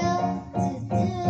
to do.